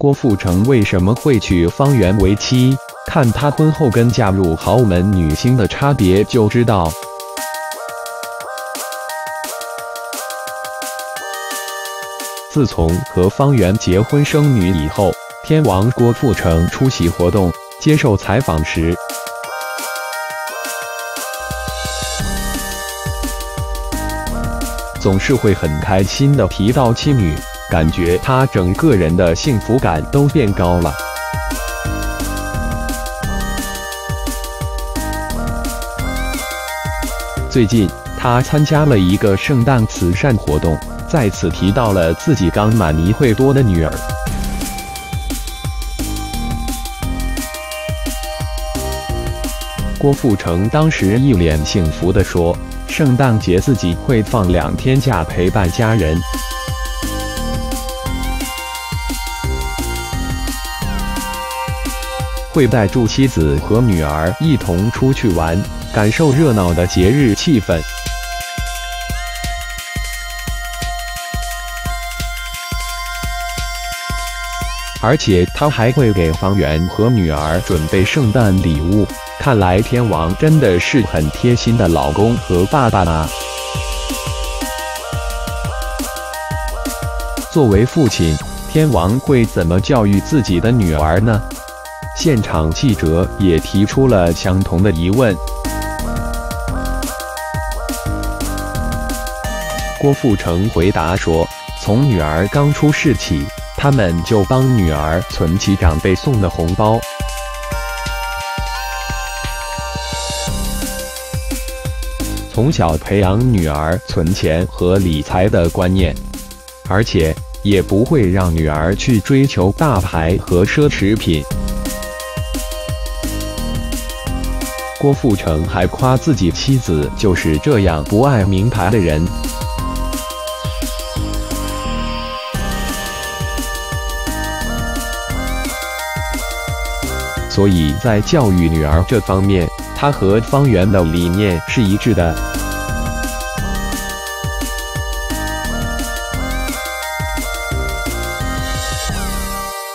郭富城为什么会娶方圆为妻？看他婚后跟嫁入豪门女星的差别就知道。自从和方圆结婚生女以后，天王郭富城出席活动、接受采访时，总是会很开心的提到妻女，感觉他整个人的幸福感都变高了。最近，他参加了一个圣诞慈善活动，再次提到了自己刚满一岁多的女儿。郭富城当时一脸幸福地说：“圣诞节自己会放两天假陪伴家人，会带住妻子和女儿一同出去玩。”感受热闹的节日气氛，而且他还会给方圆和女儿准备圣诞礼物。看来天王真的是很贴心的老公和爸爸啊！作为父亲，天王会怎么教育自己的女儿呢？现场记者也提出了相同的疑问。郭富城回答说：“从女儿刚出世起，他们就帮女儿存起长辈送的红包，从小培养女儿存钱和理财的观念，而且也不会让女儿去追求大牌和奢侈品。”郭富城还夸自己妻子就是这样不爱名牌的人。所以在教育女儿这方面，他和方圆的理念是一致的。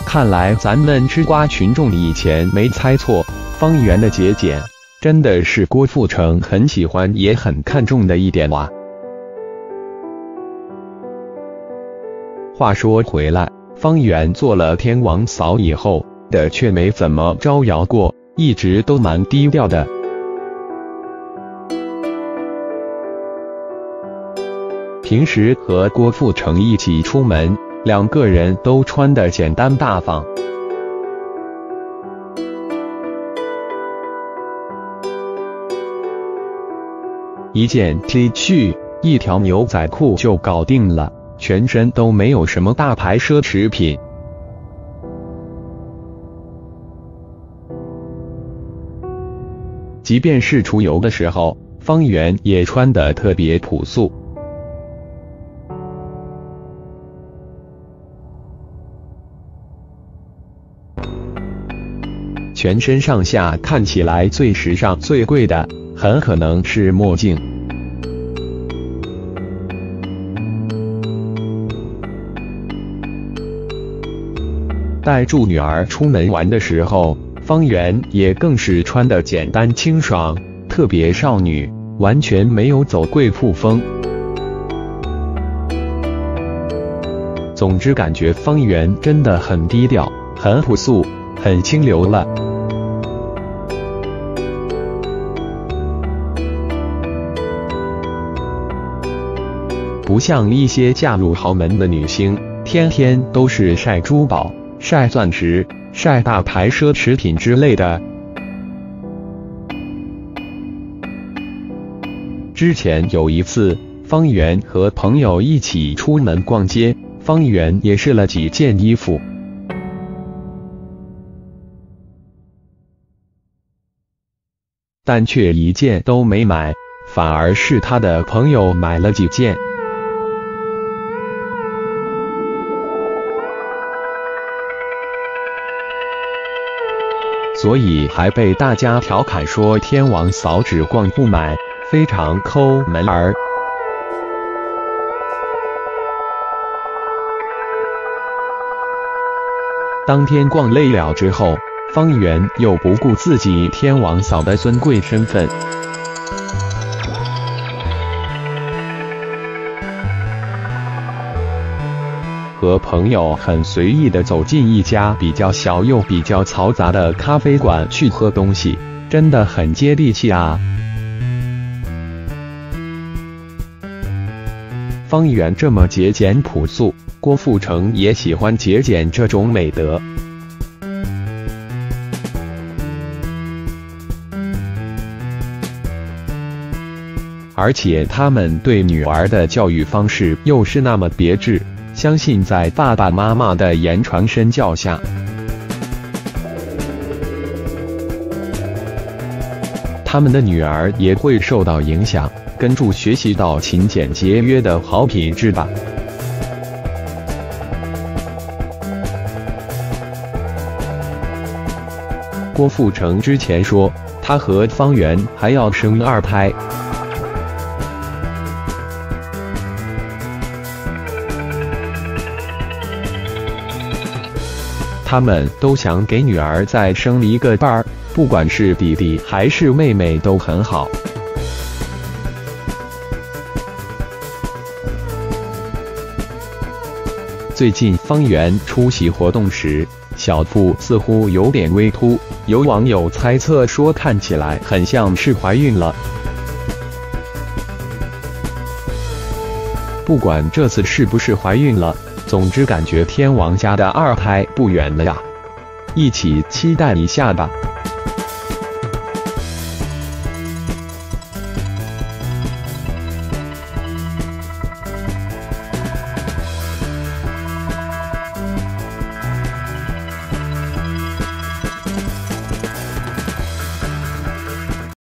看来咱们吃瓜群众以前没猜错，方圆的节俭真的是郭富城很喜欢也很看重的一点哇。话说回来，方圆做了天王嫂以后。的却没怎么招摇过，一直都蛮低调的。平时和郭富城一起出门，两个人都穿的简单大方，一件 T 恤、一条牛仔裤就搞定了，全身都没有什么大牌奢侈品。即便是出游的时候，方圆也穿得特别朴素，全身上下看起来最时尚、最贵的，很可能是墨镜。带住女儿出门玩的时候。方圆也更是穿的简单清爽，特别少女，完全没有走贵妇风。总之，感觉方圆真的很低调，很朴素，很清流了。不像一些嫁入豪门的女星，天天都是晒珠宝、晒钻石。晒大牌奢侈品之类的。之前有一次，方圆和朋友一起出门逛街，方圆也试了几件衣服，但却一件都没买，反而是他的朋友买了几件。所以还被大家调侃说天王嫂只逛不买，非常抠门儿。当天逛累了之后，方圆又不顾自己天王嫂的尊贵身份。和朋友很随意的走进一家比较小又比较嘈杂的咖啡馆去喝东西，真的很接地气啊！方圆这么节俭朴素，郭富城也喜欢节俭这种美德。而且他们对女儿的教育方式又是那么别致。相信在爸爸妈妈的言传身教下，他们的女儿也会受到影响，跟住学习到勤俭节约的好品质吧。郭富城之前说，他和方圆还要生二胎。他们都想给女儿再生一个伴儿，不管是弟弟还是妹妹都很好。最近方圆出席活动时，小腹似乎有点微凸，有网友猜测说看起来很像是怀孕了。不管这次是不是怀孕了。总之，感觉天王家的二胎不远了呀，一起期待一下吧。